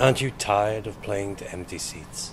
Aren't you tired of playing to empty seats?